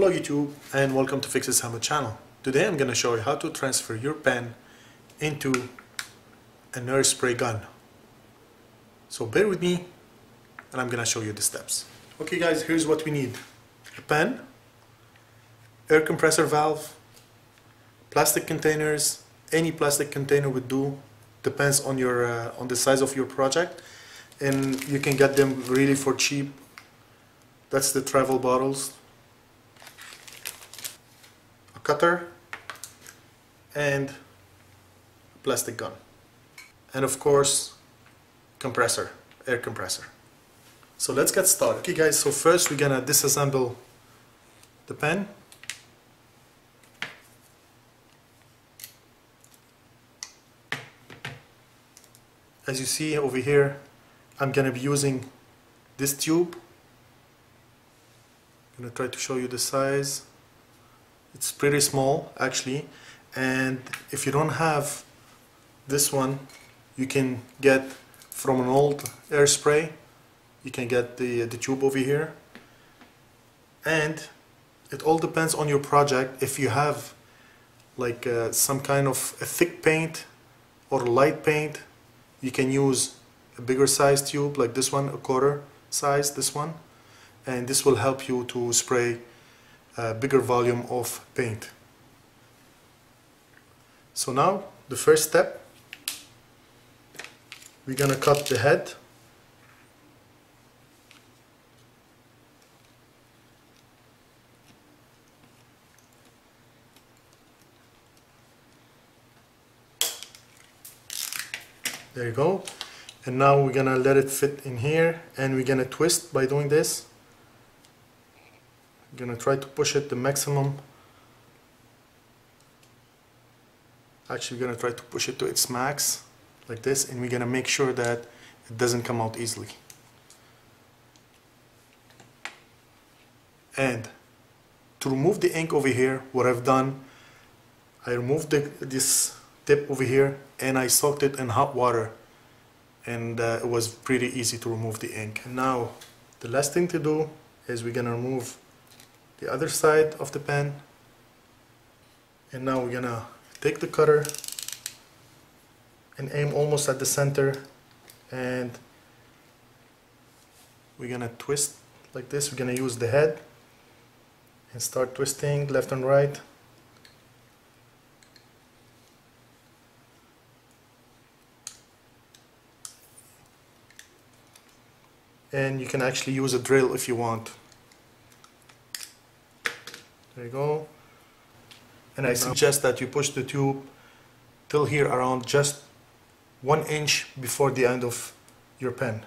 Hello YouTube and welcome to Fixitsamo channel. Today I'm going to show you how to transfer your pen into an air spray gun. So bear with me and I'm going to show you the steps. Okay guys, here's what we need. A pen, air compressor valve, plastic containers, any plastic container would do, depends on your uh, on the size of your project and you can get them really for cheap. That's the travel bottles cutter and plastic gun. And of course compressor air compressor. So let's get started. Okay guys so first we're gonna disassemble the pen. As you see over here I'm gonna be using this tube. I'm gonna try to show you the size it's pretty small actually. And if you don't have this one you can get from an old air spray you can get the, the tube over here. And it all depends on your project. If you have like uh, some kind of a thick paint or light paint you can use a bigger size tube like this one a quarter size this one. And this will help you to spray a bigger volume of paint. So now the first step we're gonna cut the head. There you go. And now we're gonna let it fit in here and we're gonna twist by doing this I'm gonna try to push it the maximum. Actually we're gonna try to push it to its max like this and we're gonna make sure that it doesn't come out easily. And to remove the ink over here what I've done I removed the, this tip over here and I soaked it in hot water and uh, it was pretty easy to remove the ink. And now the last thing to do is we're gonna remove the other side of the pen and now we're gonna take the cutter and aim almost at the center. And we're gonna twist like this. We're gonna use the head and start twisting left and right. And you can actually use a drill if you want there you go. And I suggest that you push the tube till here around just one inch before the end of your pen.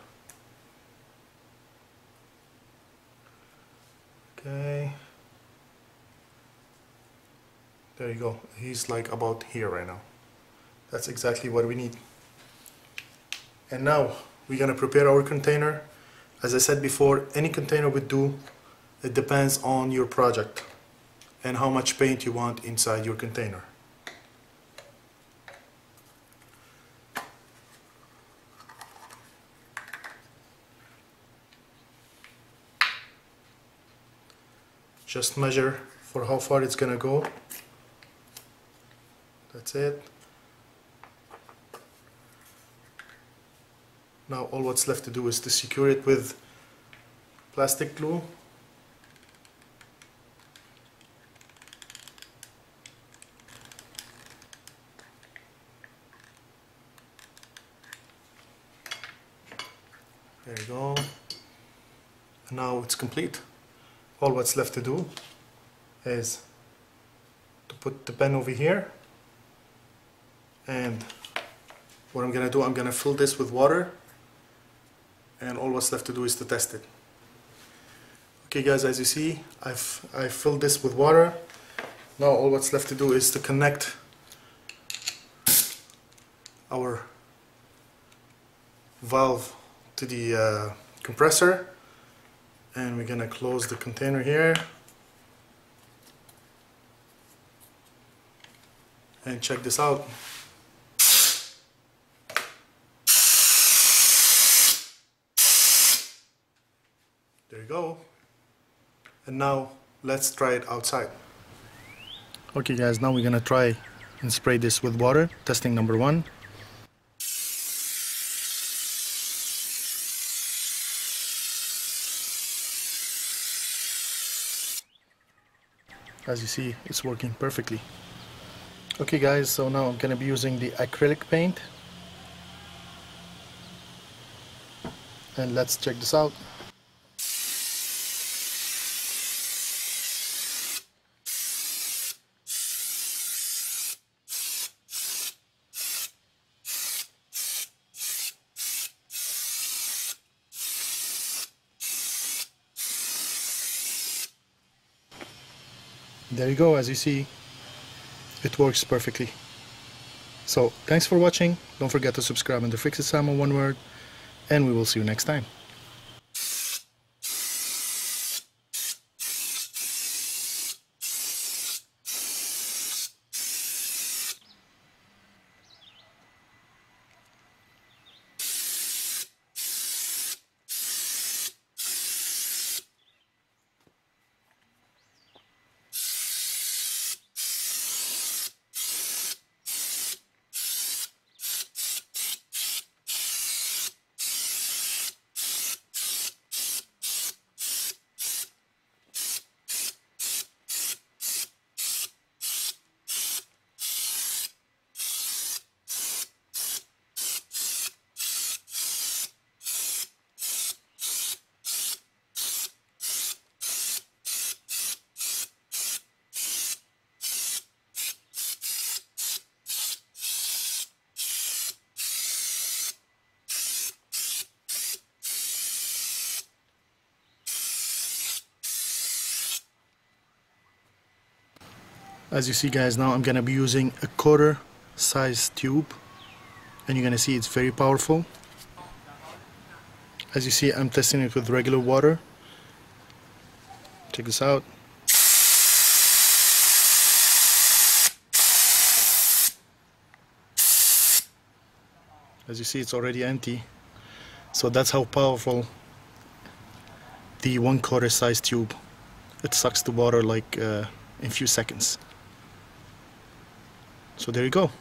Okay. There you go. He's like about here right now. That's exactly what we need. And now we're gonna prepare our container. As I said before, any container would do. It depends on your project and how much paint you want inside your container. Just measure for how far it's gonna go. That's it. Now all what's left to do is to secure it with plastic glue and now it's complete. All what's left to do is to put the pen over here. And what I'm gonna do I'm gonna fill this with water. And all what's left to do is to test it. Okay guys as you see I've I filled this with water. Now all what's left to do is to connect our valve to the uh, compressor and we're gonna close the container here and check this out there you go and now let's try it outside. Okay guys, now we're gonna try and spray this with water. Testing number one. As you see, it's working perfectly. Okay guys, so now I'm gonna be using the acrylic paint. And let's check this out. There you go as you see it works perfectly. So thanks for watching. Don't forget to subscribe under Fixitsamo one word. And we will see you next time as you see guys now I'm gonna be using a quarter size tube and you're gonna see it's very powerful. As you see I'm testing it with regular water. Check this out. As you see it's already empty. So that's how powerful the one quarter size tube it sucks the water like uh, in few seconds so there you go